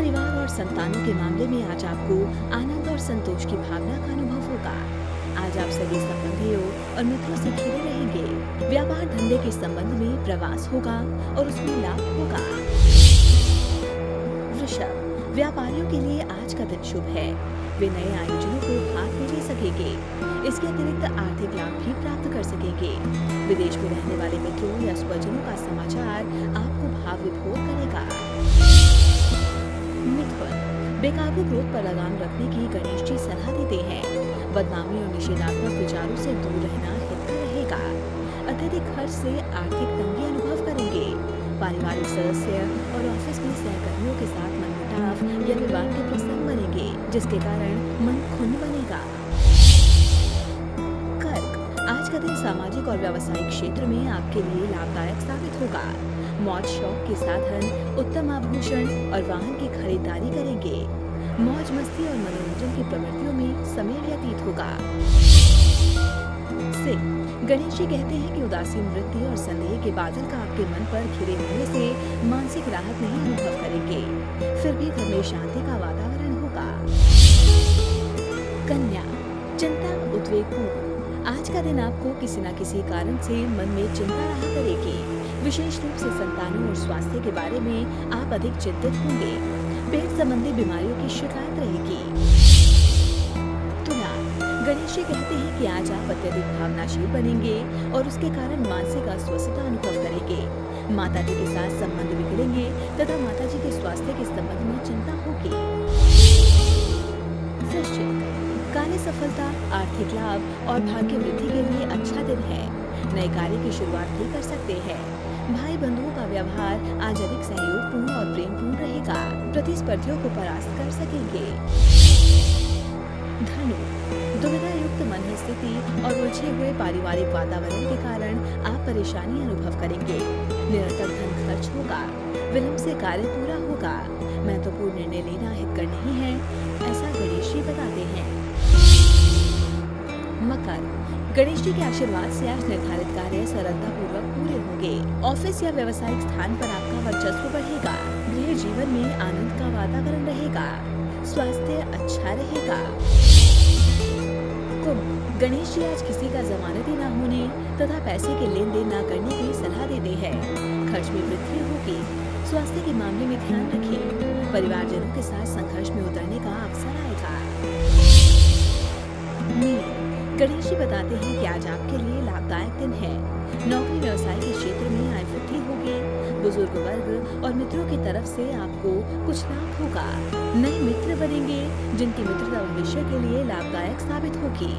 संतानों के मामले में आज आपको आनंद और संतोष की भावना का अनुभव होगा। आज आप सभी संबंधियों और मित्रों से घिरे रहेंगे। व्यापार धंधे के संबंध में प्रवास होगा और उसमें लाभ होगा। वृषभ, व्यापारियों के लिए आज का दिन शुभ है। वे नए आयोजनों को हाथ में ले सकेंगे। इसके अतिरिक्त आर्थिक लाभ भी प्राप्त कर सकेंगे। विदेश में रहने वाले मित्रों या स्वजनों का समाचार आपको भाव विभोर करेगा। बेकाबू क्रोध पर लगाम रखने की गणेश जी सलाह देते हैं। बदनामी और निषेधात्मक विचारों से दूर रहना हित रहेगा। अत्यधिक खर्च से आर्थिक तंगी अनुभव करेंगे। पारिवारिक सदस्य और ऑफ़िस में सहकर्मियों के साथ मनमुटाव या विवाद के प्रसंग बनेंगे, जिसके कारण मन खुन बनेगा। का दिन सामाजिक और व्यावसायिक क्षेत्र में आपके लिए लाभदायक साबित होगा। मौज शौक के साधन, उत्तम आभूषण और वाहन की खरीदारी करेंगे। मौज मस्ती और मनोरंजन की प्रवृत्तियों में समय व्यतीत होगा। गणेश जी कहते हैं कि उदासीन वृत्ति और संदेह के बादल का आपके मन पर घिरे होने से मानसिक राहत नहीं अनुभव करेंगे। फिर भी घर में शांति का वातावरण होगा। कन्या, चिंता, उद्वेगपूर्ण। आज का दिन आपको किसी न किसी कारण से मन में चिंता रहा करेगी। विशेष रूप से संतानों और स्वास्थ्य के बारे में आप अधिक चिंतित होंगे। पेट संबंधी बीमारियों की शिकायत रहेगी। तुला, गणेश जी कहते हैं कि आज आप अत्यधिक भावनाशील बनेंगे और उसके कारण मानसिक अस्वस्थता अनुभव करेंगे। माता जी के साथ संबंध बिगड़ेंगे तथा माता जी के स्वास्थ्य के संबंध में चिंता होगी। कार्य सफलता, आर्थिक लाभ और भाग्य वृद्धि के लिए अच्छा दिन है। नए कार्य की शुरुआत भी कर सकते हैं। भाई बंधुओं का व्यवहार आज अधिक सहयोगपूर्ण और प्रेमपूर्ण रहेगा। प्रतिस्पर्धियों को परास्त कर सकेंगे। धनु दुविधा युक्त मन स्थिति और उलझे हुए पारिवारिक वातावरण के कारण आप परेशानी अनुभव करेंगे। निरंतर धन खर्च होगा। विलम्ब से कार्य पूरा होगा। महत्वपूर्ण निर्णय लेना हितकर नहीं है, ऐसा गणेश जी बताते हैं। मकर। गणेश जी के आशीर्वाद से आज निर्धारित कार्य सरलता पूर्वक पूरे होंगे ऑफ़िस या व्यवसायिक स्थान पर आपका वर्चस्व बढ़ेगा। गृह जीवन में आनंद का वातावरण रहेगा। स्वास्थ्य अच्छा रहेगा। कुंभ। गणेश जी आज किसी का जमानती न होने तथा पैसे के लेन देन न करने की सलाह देते हैं। खर्च में वृद्धि होगी। स्वास्थ्य के मामले में ध्यान रखें। परिवारजनों के साथ संघर्ष में उतरने गणेश जी बताते हैं कि आज आपके लिए लाभदायक दिन है। नौकरी व्यवसाय के क्षेत्र में आय वृद्धि होगी। बुज़ुर्ग वर्ग और मित्रों की तरफ़ से आपको कुछ लाभ होगा। नए मित्र बनेंगे, जिनकी मित्रता भविष्य के लिए लाभदायक साबित होगी।